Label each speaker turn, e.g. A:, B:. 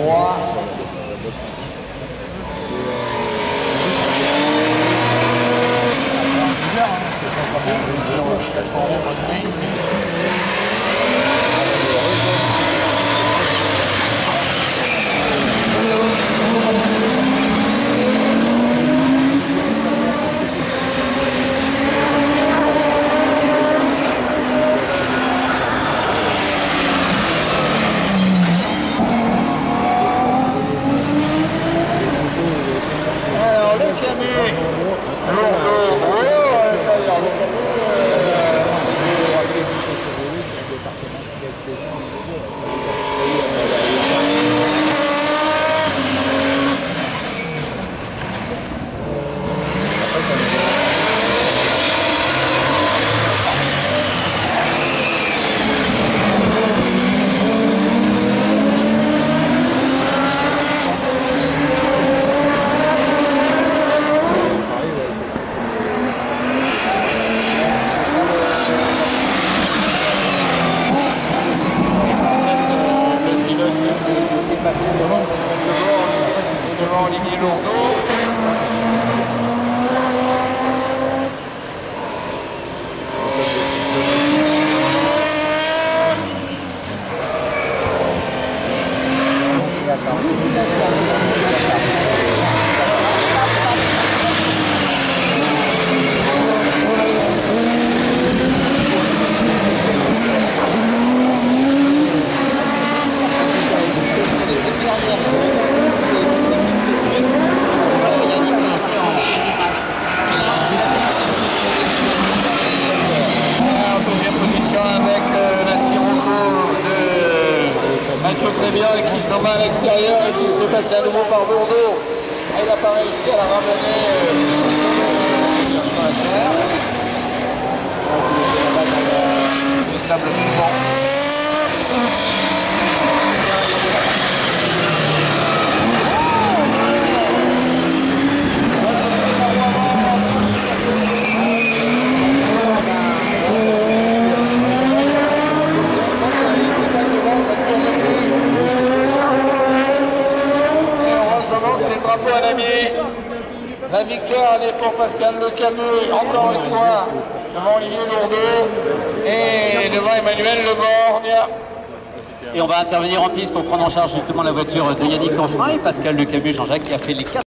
A: 我。Alors, le devant Olivier Lourdeau. En deuxième position avec euh, la Sirocco de Trébian qui s'en va à l'extérieur et qui se fait passer à nouveau par Bourdeau. Et il n'a pas réussi à la ramener euh, sur la terre. Le sable mouvant. Et à l'ami. La victoire, elle est pour Pascal Le Camus, encore une fois, devant Olivier Lourdeau et devant Emmanuel Le Borgne.
B: Et on va intervenir en piste pour prendre en charge justement la voiture de Yannick Canfrein et Pascal Le Camus, Jean-Jacques, qui a fait les quatre.